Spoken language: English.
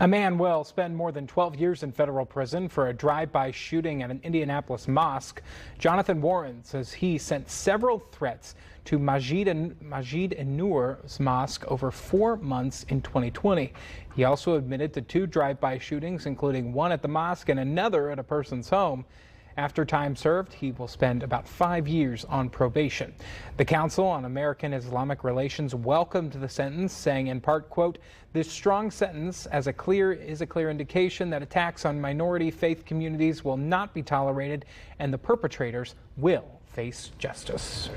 A man will spend more than 12 years in federal prison for a drive-by shooting at an Indianapolis mosque. Jonathan Warren says he sent several threats to Majid and Majid mosque over four months in 2020. He also admitted to two drive-by shootings, including one at the mosque and another at a person's home. After time served, he will spend about five years on probation. The Council on American Islamic Relations welcomed the sentence, saying in part, quote, this strong sentence as a clear is a clear indication that attacks on minority faith communities will not be tolerated and the perpetrators will face justice.